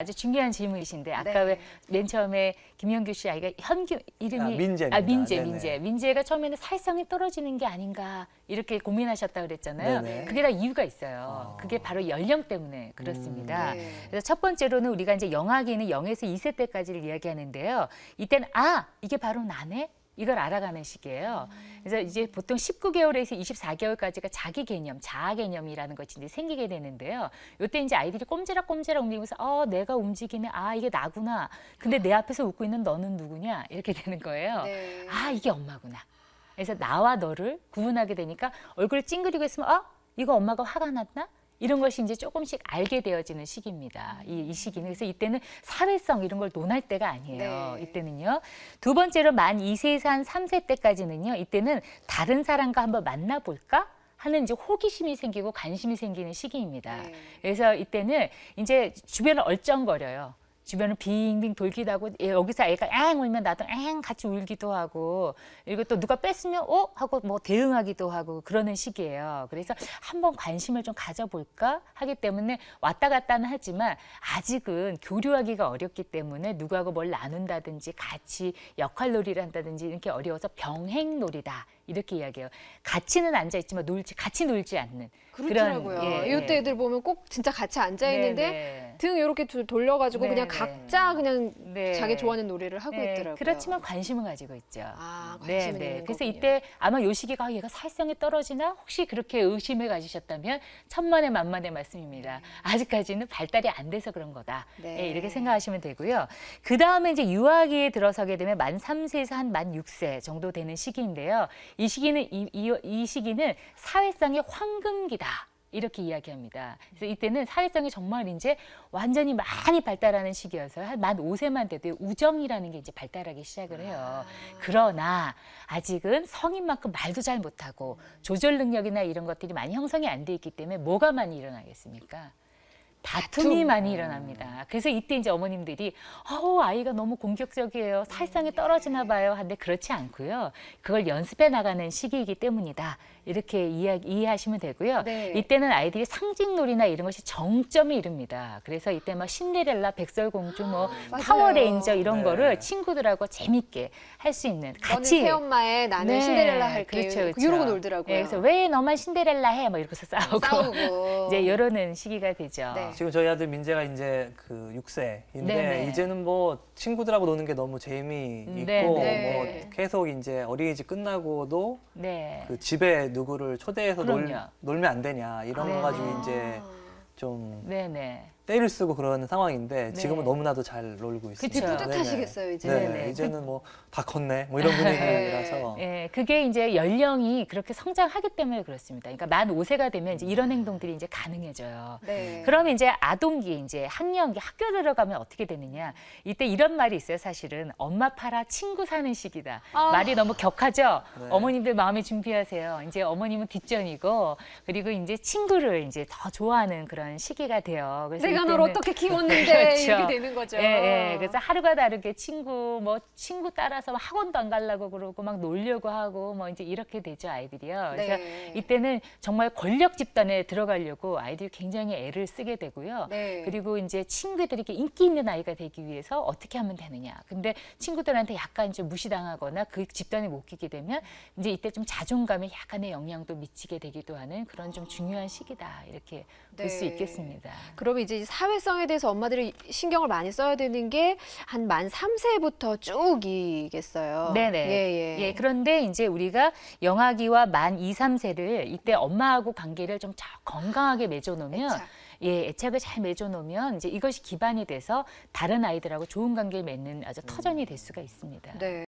아주 중요한 질문이신데 아까 네. 왜맨 처음에 김영규 씨 아이가 현규 이름이 아, 민재입니다. 아, 민재 네네. 민재 민재가 처음에는 살성이 떨어지는 게 아닌가 이렇게 고민하셨다 그랬잖아요. 네네. 그게 다 이유가 있어요. 아. 그게 바로 연령 때문에 그렇습니다. 네. 그래서 첫 번째로는 우리가 이제 영아기는 0에서 2세 때까지를 이야기하는데요. 이때는 아 이게 바로 나네. 이걸 알아가는 시기예요. 그래서 이제 보통 19개월에서 24개월까지가 자기 개념, 자아 개념이라는 것이 이제 생기게 되는데요. 이때 이제 아이들이 꼼지락꼼지락 움직이면서 어 내가 움직이네, 아 이게 나구나. 근데 내 앞에서 웃고 있는 너는 누구냐 이렇게 되는 거예요. 네. 아 이게 엄마구나. 그래서 나와 너를 구분하게 되니까 얼굴을 찡그리고 있으면 어 이거 엄마가 화가 났나? 이런 것이 이제 조금씩 알게 되어지는 시기입니다. 이, 이 시기는 그래서 이때는 사회성 이런 걸 논할 때가 아니에요. 네. 이때는요. 두 번째로 만 2세에서 한 3세 때까지는요. 이때는 다른 사람과 한번 만나볼까? 하는 이제 호기심이 생기고 관심이 생기는 시기입니다. 네. 그래서 이때는 이제 주변을 얼쩡거려요. 주변을 빙빙 돌기도 하고 예, 여기서 애가 앵 울면 나도 앵 같이 울기도 하고 그리고 또 누가 뺐으면 어 하고 뭐 대응하기도 하고 그러는 시기예요. 그래서 한번 관심을 좀 가져볼까 하기 때문에 왔다 갔다는 하지만 아직은 교류하기가 어렵기 때문에 누구하고 뭘 나눈다든지 같이 역할놀이를 한다든지 이렇게 어려워서 병행놀이다 이렇게 이야기해요. 같이는 앉아 있지만 놀지 같이 놀지 않는 그렇더라고요. 그런, 예, 이때 예. 애들 보면 꼭 진짜 같이 앉아 있는데 네, 등 이렇게 두- 돌려가지고 네, 그냥 네. 각자 그냥 네. 자기 좋아하는 놀이를 하고 네, 있더라고요. 그렇지만 관심은 가지고 있죠. 아, 관심이 있는 그래서 거군요. 이때 아마 요 시기가 아, 얘가 살성이 떨어지나 혹시 그렇게 의심을 가지셨다면 천만의 만만의 말씀입니다. 아직까지는 발달이 안 돼서 그런 거다. 네. 예, 이렇게 생각하시면 되고요. 그 다음에 이제 유아기에 들어서게 되면 만 3세에서 한 만 6세 정도 되는 시기인데요. 이 시기는 이, 이, 이 시기는 사회성의 황금기다. 이렇게 이야기합니다. 그래서 이때는 사회성이 정말 이제 완전히 많이 발달하는 시기여서 한만 5세만 돼도 우정이라는 게 이제 발달하기 시작을 해요. 그러나 아직은 성인만큼 말도 잘 못하고 조절 능력이나 이런 것들이 많이 형성이 안 돼 있기 때문에 뭐가 많이 일어나겠습니까? 다툼이 다툼. 많이 일어납니다. 그래서 이때 이제 어머님들이 어우 아이가 너무 공격적이에요. 살상이 떨어지나 봐요. 한데 그렇지 않고요. 그걸 연습해 나가는 시기이기 때문이다. 이렇게 이해, 이해 하시면 되고요. 네. 이때는 아이들이 상징놀이나 이런 것이 정점에 이릅니다. 그래서 이때 막 신데렐라, 백설공주, 뭐 맞아요. 파워레인저 이런 네. 거를 친구들하고 재밌게 할 수 있는 너는 같이 새엄마에 나는 네, 신데렐라 할게. 그렇죠, 그렇죠. 이러고 놀더라고요. 예, 그래서 왜 너만 신데렐라 해? 뭐 이러고서 싸우고, 싸우고. 이제 이러는 시기가 되죠. 네. 지금 저희 아들 민재가 이제 그 6세인데 네네. 이제는 뭐 친구들하고 노는 게 너무 재미있고 네네. 뭐 네. 계속 이제 어린이집 끝나고도 네. 그 집에 누구를 초대해서 놀, 그럼요. 놀면 안 되냐 이런 네. 거 가지고 아. 이제 좀 네네. 때를 쓰고 그러는 상황인데 네. 지금은 너무나도 잘 놀고 있습니다. 그쵸. 뿌듯하시겠어요, 이제. 네, 네네. 이제는 뭐 다 컸네 뭐 이런 분위기라서 예, 그게 이제 연령이 그렇게 성장하기 때문에 그렇습니다. 그러니까 만 5세가 되면 이제 이런 행동들이 이제 가능해져요. 네. 그러면 이제 아동기 이제 학년기 학교 들어가면 어떻게 되느냐 이때 이런 말이 있어요 사실은 엄마 팔아 친구 사는 시기다 아. 말이 너무 격하죠 네. 어머님들 마음에 준비하세요 이제 어머님은 뒷전이고 그리고 이제 친구를 이제 더 좋아하는 그런 시기가 돼요 그래서 내가 널 이때는 어떻게 키웠는데 그렇죠. 이렇게 되는 거죠. 예, 예. 그래서 하루가 다르게 친구 뭐 친구 따라서 학원도 안 가려고 그러고 막 놀려고 하고 뭐 이제 이렇게 되죠 아이들이요. 그래서 네. 이때는 정말 권력 집단에 들어가려고 아이들이 굉장히 애를 쓰게 되고요. 네. 그리고 이제 친구들에게 인기 있는 아이가 되기 위해서 어떻게 하면 되느냐. 근데 친구들한테 약간 좀 무시당하거나 그 집단에 못 끼게 되면 이제 이때 좀 자존감에 약간의 영향도 미치게 되기도 하는 그런 좀 중요한 시기다. 이렇게 볼수 네. 있겠습니다. 그러면 이제 사회성에 대해서 엄마들이 신경을 많이 써야 되는 게 한만 3세부터 쭉이겠어요. 네네. 예, 예. 예, 그런데 이제 우리가 영아기와 만 2, 3세를 이때 엄마하고 관계를 좀 자- 건강하게 맺어놓으면 애착. 예, 애착을 잘 맺어놓으면 이제 이것이 기반이 돼서 다른 아이들하고 좋은 관계를 맺는 아주 터전이 될 수가 있습니다. 네.